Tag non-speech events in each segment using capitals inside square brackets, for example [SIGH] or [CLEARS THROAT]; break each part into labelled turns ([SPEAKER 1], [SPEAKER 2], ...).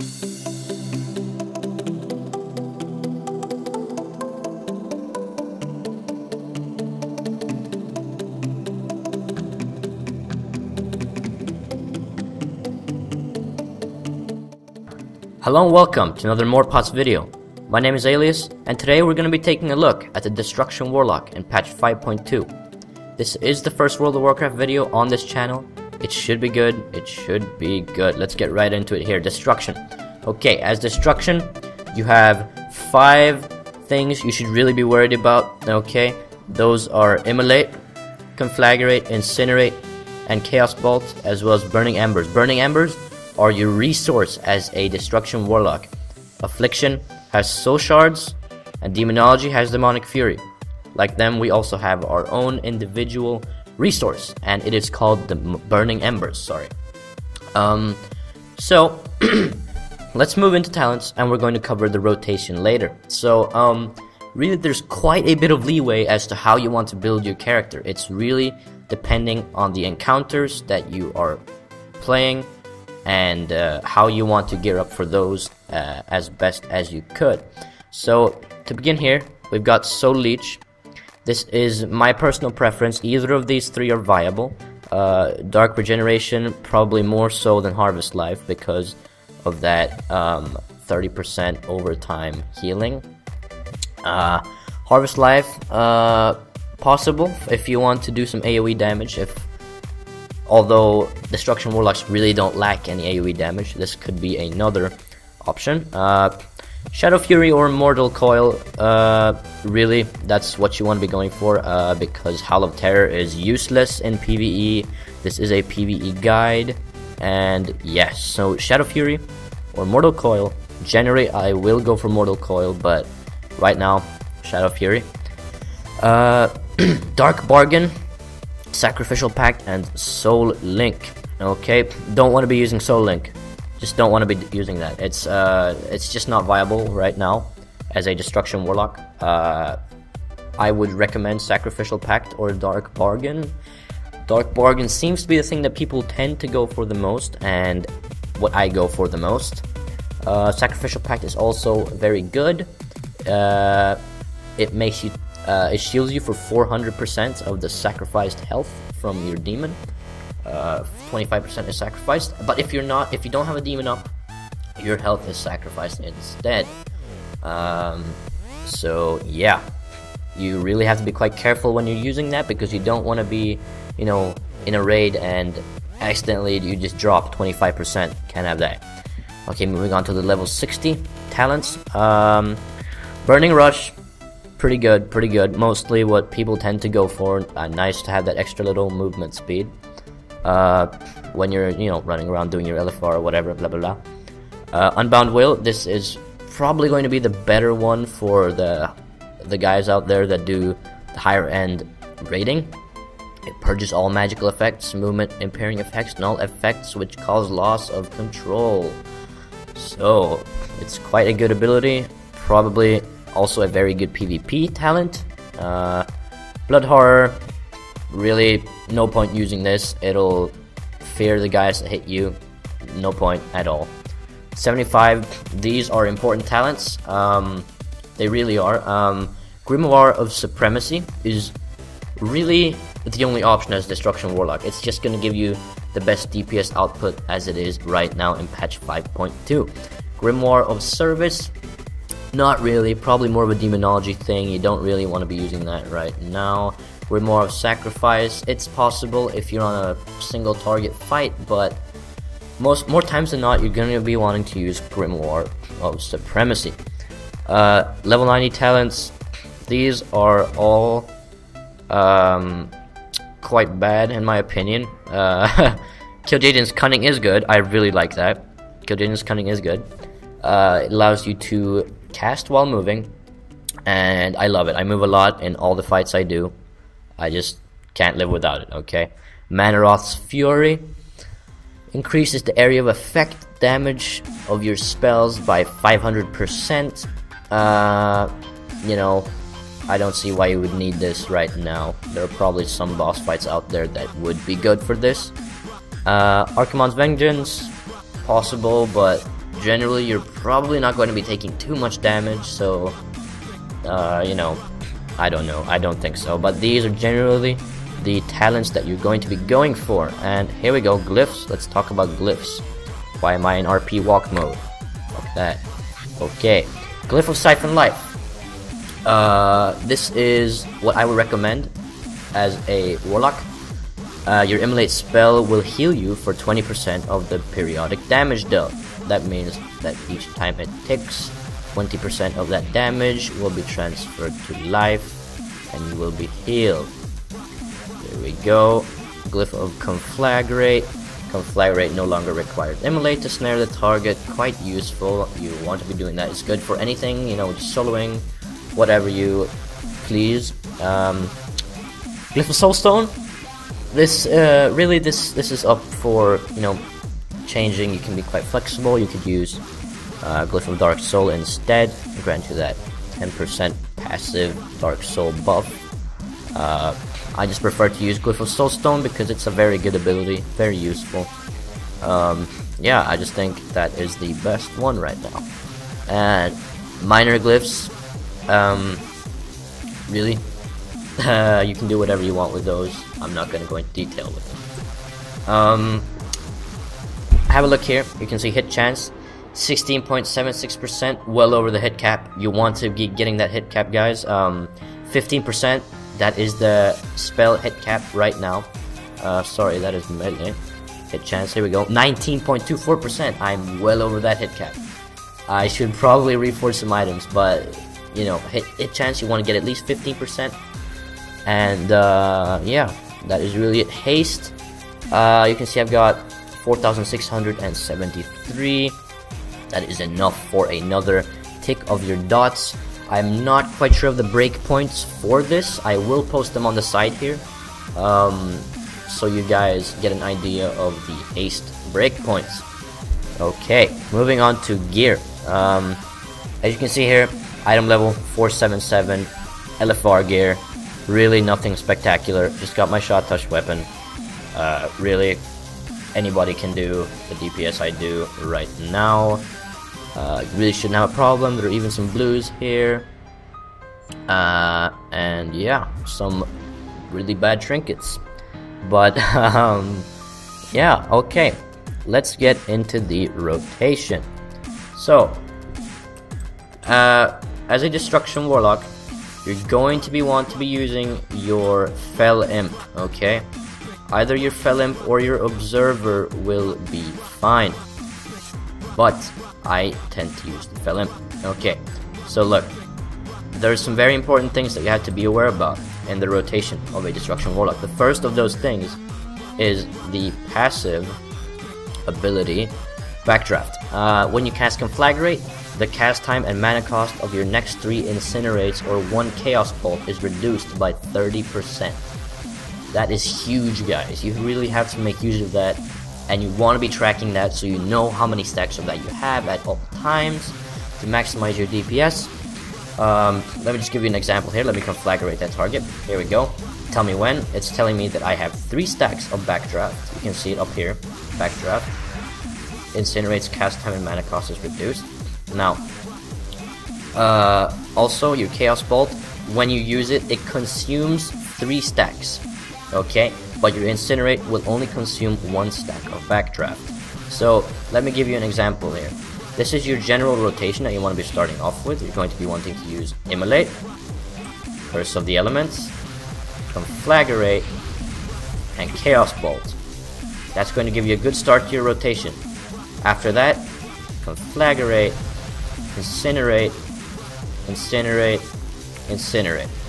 [SPEAKER 1] Hello and welcome to another MorePots video. My name is Alias, and today we're going to be taking a look at the Destruction Warlock in patch 5.2. This is the first World of Warcraft video on this channel. It should be good, it should be good. Let's get right into it here. Destruction. Okay, as Destruction, you have five things you should really be worried about, okay? Those are Immolate, Conflagrate, Incinerate, and Chaos Bolt, as well as Burning Embers. Burning Embers are your resource as a Destruction Warlock. Affliction has Soul Shards, and Demonology has Demonic Fury. Like them, we also have our own individual resource, and it is called the Burning Embers. Sorry. Um, so [CLEARS THROAT] let's move into talents, and we're going to cover the rotation later. So, um, really, there's quite a bit of leeway as to how you want to build your character. It's really depending on the encounters that you are playing and uh, how you want to gear up for those uh, as best as you could. So to begin here, we've got Soul Leech. This is my personal preference. Either of these three are viable. Uh, Dark Regeneration probably more so than Harvest Life because of that 30% um, overtime healing. Uh, Harvest Life uh, possible if you want to do some AoE damage if Although Destruction Warlocks really don't lack any AoE damage, this could be another option. Uh, Shadow Fury or Mortal Coil, uh, really, that's what you want to be going for, uh, because Howl of Terror is useless in PvE. This is a PvE guide, and yes, so Shadow Fury or Mortal Coil. Generally, I will go for Mortal Coil, but right now, Shadow Fury. Uh, [CLEARS THROAT] Dark Bargain, Sacrificial Pact, and Soul Link. Okay, don't want to be using Soul Link. Just don't want to be using that. It's uh, it's just not viable right now as a Destruction Warlock. Uh, I would recommend Sacrificial Pact or Dark Bargain. Dark Bargain seems to be the thing that people tend to go for the most, and what I go for the most. Uh, Sacrificial Pact is also very good. Uh, it makes you uh, it shields you for 400% of the sacrificed health from your demon. 25% uh, is sacrificed, but if you're not, if you don't have a demon up, your health is sacrificed instead. Um, so yeah, you really have to be quite careful when you're using that because you don't want to be, you know, in a raid and accidentally you just drop 25%. Can't have that. Okay, moving on to the level 60 talents. Um, Burning Rush pretty good, pretty good. Mostly what people tend to go for. Uh, nice to have that extra little movement speed. Uh, when you're, you know, running around doing your LFR or whatever, blah blah blah. Uh, Unbound Will, this is probably going to be the better one for the the guys out there that do the higher end rating. It purges all magical effects, movement impairing effects, null effects which cause loss of control. So, it's quite a good ability. Probably also a very good PvP talent. Uh, Blood Horror, really no point using this. It'll fear the guys that hit you. No point at all. 75, these are important talents. Um, they really are. Um, Grimoire of Supremacy is really the only option as Destruction Warlock. It's just going to give you the best DPS output as it is right now in patch 5.2. Grimoire of Service not really, probably more of a demonology thing. You don't really want to be using that right now. We're more of sacrifice. It's possible if you're on a single target fight, but most more times than not, you're going to be wanting to use Grimoire of Supremacy. Uh, level 90 talents. These are all um, quite bad in my opinion. Uh, [LAUGHS] Cunning is good. I really like that. Kil'jaeden's Cunning is good. Uh, it allows you to cast while moving, and I love it. I move a lot in all the fights I do. I just can't live without it, okay? Mannoroth's Fury increases the area of effect damage of your spells by 500%. Uh, you know, I don't see why you would need this right now. There are probably some boss fights out there that would be good for this. Uh, Archimonde's Vengeance, possible, but generally you're probably not going to be taking too much damage, so, uh, you know, I don't know, I don't think so, but these are generally the talents that you're going to be going for, and here we go, glyphs, let's talk about glyphs. Why am I in RP walk mode? Like that. Okay, Glyph of Siphon Life. Uh, this is what I would recommend as a Warlock. Uh, your Immolate spell will heal you for 20% of the periodic damage dealt. That means that each time it ticks, 20% of that damage will be transferred to life and you will be healed. There we go. Glyph of Conflagrate. Conflagrate no longer requires Immolate to snare the target. Quite useful. You want to be doing that. It's good for anything, you know, just soloing, whatever you please. Um, Glyph of Soulstone. This uh, really this this is up for you know changing. You can be quite flexible. You could use uh, Glyph of Dark Soul instead. Grant you that 10% passive Dark Soul buff. Uh, I just prefer to use Glyph of Soulstone because it's a very good ability, very useful. Um, yeah, I just think that is the best one right now. And minor glyphs, um, really, [LAUGHS] you can do whatever you want with those. I'm not going to go into detail with them. Um, have a look here. You can see hit chance, 16.76%, well over the hit cap. You want to be getting that hit cap, guys. Um, 15% that is the spell hit cap right now. Uh, sorry, that is melee. Hit chance, here we go. 19.24%. I'm well over that hit cap. I should probably reforge some items, but, you know, hit, hit chance, you want to get at least 15%. And, uh, yeah, that is really it. Haste, uh, you can see I've got 4,673. That is enough for another tick of your dots. I'm not quite sure of the breakpoints for this. I will post them on the side here. Um, so you guys get an idea of the haste breakpoints. Okay, moving on to gear. Um, as you can see here, item level 477, LFR gear. Really nothing spectacular. Just got my Sha-touched weapon. Uh, really, anybody can do the DPS I do right now. Uh, really shouldn't have a problem. There are even some blues here. Uh, and yeah, some really bad trinkets. But [LAUGHS] um, yeah, okay. Let's get into the rotation. So, uh, as a Destruction Warlock, you're going to be want to be using your Fel Imp, okay? Either your Fel Imp or your Observer will be fine. But I tend to use the Fel Imp. Okay, so look, there's some very important things that you have to be aware about in the rotation of a Destruction Warlock. The first of those things is the passive ability Backdraft. Uh, when you cast Conflagrate, the cast time and mana cost of your next three Incinerates or one Chaos Bolt is reduced by 30%. That is huge, guys. You really have to make use of that and you want to be tracking that so you know how many stacks of that you have at all times to maximize your DPS. Um, let me just give you an example here. Let me conflagrate that target. Here we go. Tell me when. It's telling me that I have three stacks of backdraft. You can see it up here. Backdraft. Incinerates cast time and mana cost is reduced. Now, uh, also your Chaos Bolt, when you use it, it consumes three stacks. Okay? but your incinerate will only consume one stack of backdraft. So let me give you an example here. This is your general rotation that you want to be starting off with. You're going to be wanting to use Immolate, Curse of the Elements, Conflagrate, and Chaos Bolt. That's going to give you a good start to your rotation. After that, Conflagrate, Incinerate, Incinerate, Incinerate.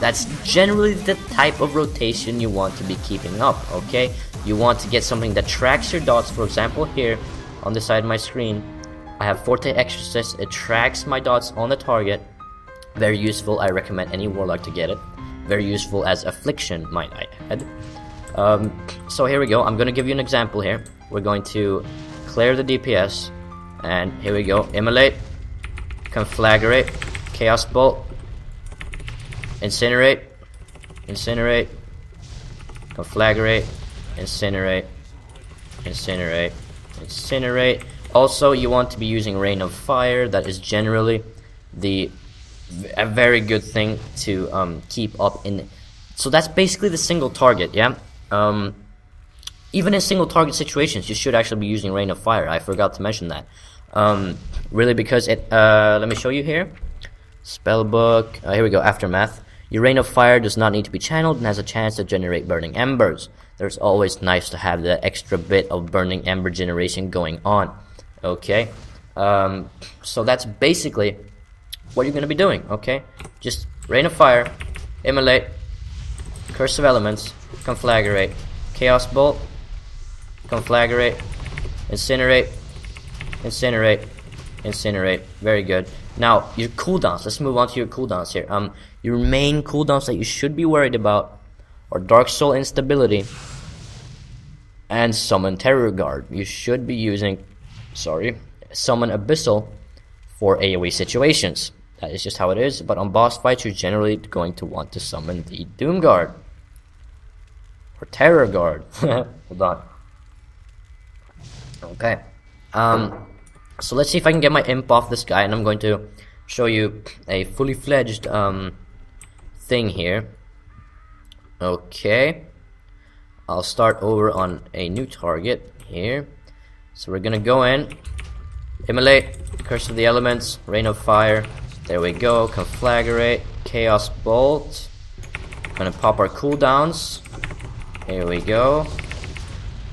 [SPEAKER 1] That's generally the type of rotation you want to be keeping up, okay? You want to get something that tracks your dots. For example, here on the side of my screen, I have ForteXorcist. It tracks my dots on the target. Very useful. I recommend any Warlock to get it. Very useful as Affliction, might I add. Um, so here we go. I'm going to give you an example here. We're going to clear the DPS. And here we go. Immolate. Conflagrate. Chaos Bolt. Incinerate, incinerate, conflagrate, incinerate, incinerate, incinerate. Also, you want to be using Rain of Fire. That is generally the a very good thing to um, keep up in. So that's basically the single target, yeah. Um, even in single target situations, you should actually be using Rain of Fire. I forgot to mention that. Um, really, because it. Uh, let me show you here. Spellbook. Uh, here we go. Aftermath. Your Rain of Fire does not need to be channeled and has a chance to generate Burning Embers. There's always nice to have the extra bit of Burning Ember generation going on. Okay. Um, so that's basically what you're going to be doing. Okay. Just Rain of Fire, Immolate, Curse of Elements, Conflagrate, Chaos Bolt, Conflagrate, Incinerate, Incinerate, Incinerate. Very good. Now, your cooldowns. Let's move on to your cooldowns here. Um, your main cooldowns that you should be worried about are Dark Soul Instability and Summon Terror Guard. You should be using, sorry, Summon Abyssal for AoE situations. That is just how it is, but on boss fights, you're generally going to want to summon the Doom Guard. Or Terror Guard. [LAUGHS] Hold on. Okay. Um, so let's see if I can get my imp off this guy, and I'm going to show you a fully fledged um, thing here. Okay. I'll start over on a new target here. So we're gonna go in, immolate, curse of the elements, rain of fire. There we go. Conflagrate, chaos bolt. Gonna pop our cooldowns. Here we go.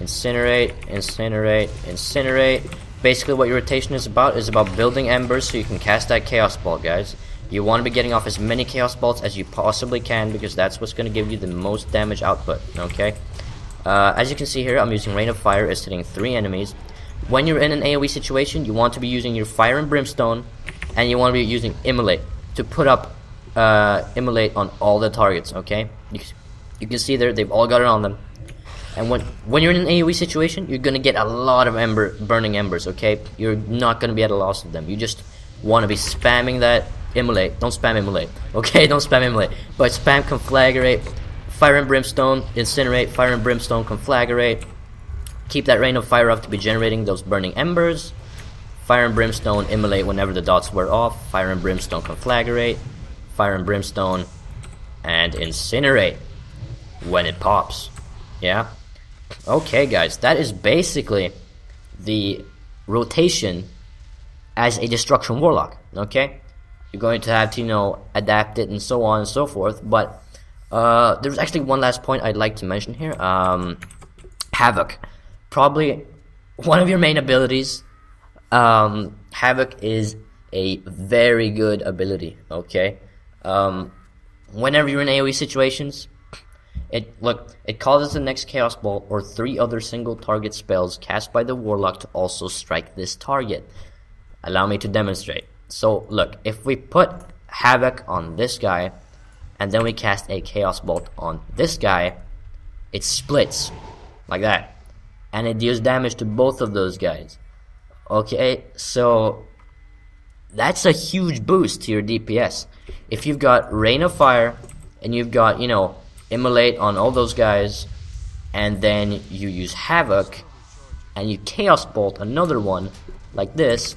[SPEAKER 1] Incinerate, incinerate, incinerate. Basically what your rotation is about is about building embers so you can cast that chaos bolt, guys. You want to be getting off as many chaos bolts as you possibly can because that's what's going to give you the most damage output, okay? Uh, as you can see here, I'm using Rain of Fire, it's hitting 3 enemies. When you're in an AoE situation, you want to be using your Fire and Brimstone, and you want to be using Immolate to put up uh, Immolate on all the targets, okay? You, you can see there, they've all got it on them. And when when you're in an AoE situation, you're gonna get a lot of ember burning embers. Okay, you're not gonna be at a loss of them. You just want to be spamming that immolate. Don't spam immolate. [LAUGHS] Okay, don't spam immolate. But spam conflagrate, fire and brimstone, incinerate, fire and brimstone, conflagrate. Keep that rain of fire up to be generating those burning embers. Fire and brimstone immolate whenever the dots wear off. Fire and brimstone conflagrate. Fire and brimstone and incinerate when it pops. Yeah. Okay, guys, that is basically the rotation as a destruction warlock. Okay, you're going to have to you know adapt it and so on and so forth. But uh, there's actually one last point I'd like to mention here. Um, Havoc, probably one of your main abilities. Um, Havoc is a very good ability. Okay, um, whenever you're in AOE situations, it look it causes the next Chaos Bolt or three other single target spells cast by the Warlock to also strike this target. Allow me to demonstrate. So look, if we put Havoc on this guy, and then we cast a Chaos Bolt on this guy, it splits like that, and it deals damage to both of those guys. Okay, so that's a huge boost to your DPS. If you've got Rain of Fire and you've got, you know, Immolate on all those guys, and then you use Havoc, and you Chaos Bolt another one, like this,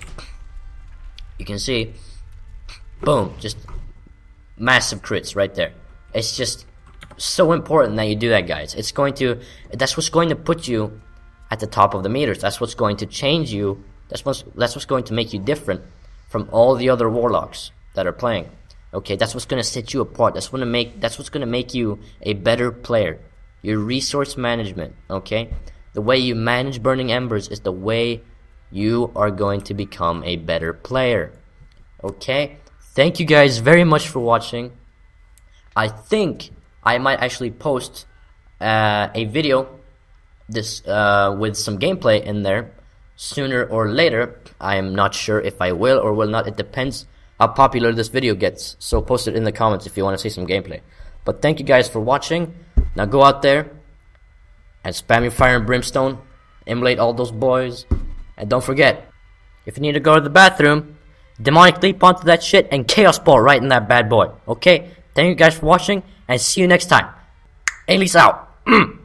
[SPEAKER 1] you can see, boom, just massive crits right there. It's just so important that you do that, guys. It's going to, that's what's going to put you at the top of the meters. That's what's going to change you. That's what's, that's what's going to make you different from all the other warlocks that are playing. Okay, that's what's gonna set you apart. That's gonna make that's what's gonna make you a better player. Your resource management, okay? The way you manage burning embers is the way you are going to become a better player. Okay? Thank you guys very much for watching. I think I might actually post uh, a video this uh, with some gameplay in there sooner or later. I am not sure if I will or will not. It depends how popular this video gets. So post it in the comments if you want to see some gameplay. But thank you guys for watching. Now go out there and spam your fire and brimstone. Immolate all those boys. And don't forget, if you need to go to the bathroom, demonic leap onto that shit and chaos ball right in that bad boy. Okay? Thank you guys for watching and see you next time. Alice out. [CLEARS THROAT]